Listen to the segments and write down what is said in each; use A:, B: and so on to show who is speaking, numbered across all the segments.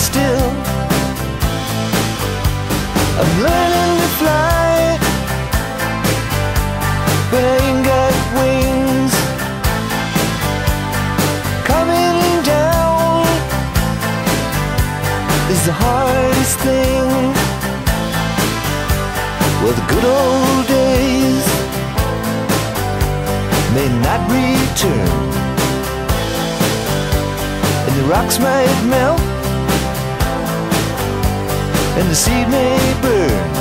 A: still. I'm learning to fly, but I got wings. Coming down is the hardest thing. Well, the good old days may not return and the rocks might melt and the seed may burn.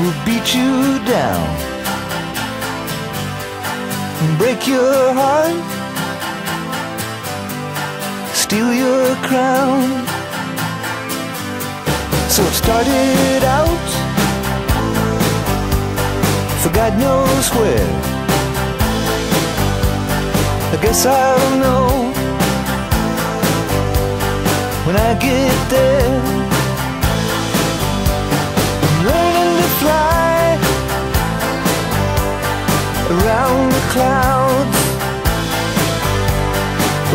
A: Will beat you down and break your heart, steal your crown. So it started out for God knows where. I guess I'll know when I get there. Around the clouds.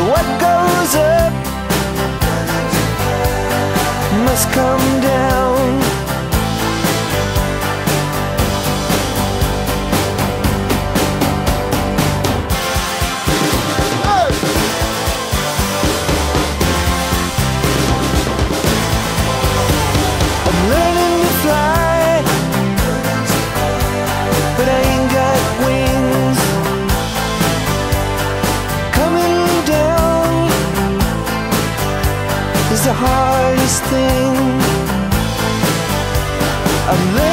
A: What goes up must come down. I'm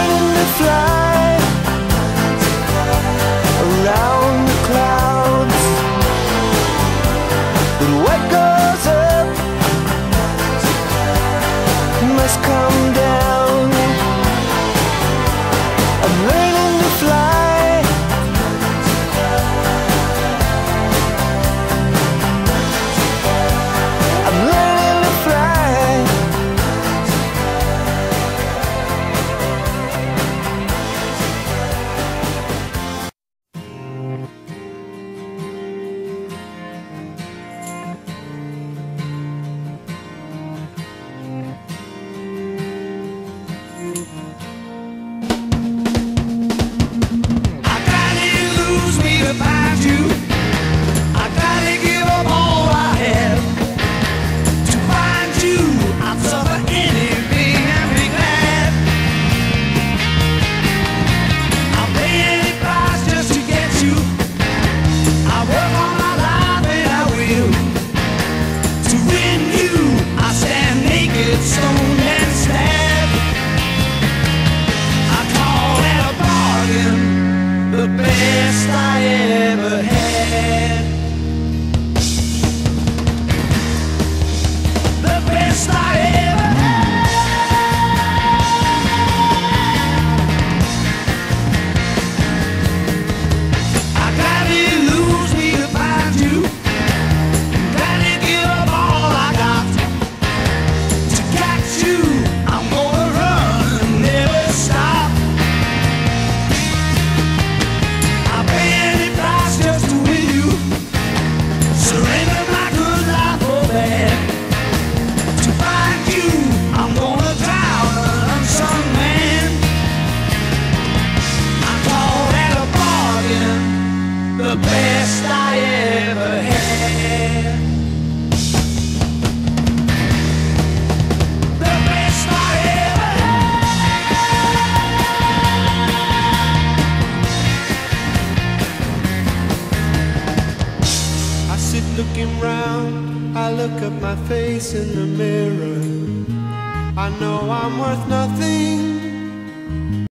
A: The
B: look at my face in the mirror. I know I'm worth nothing.